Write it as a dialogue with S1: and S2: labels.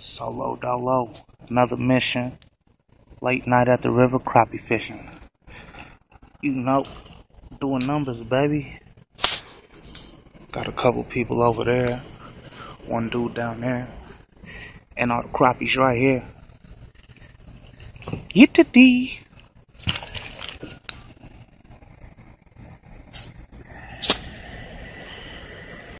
S1: Solo dolo. Another mission. Late night at the river crappie fishing. You know, doing numbers, baby. Got a couple people over there. One dude down there. And all the crappies right here. Get to D.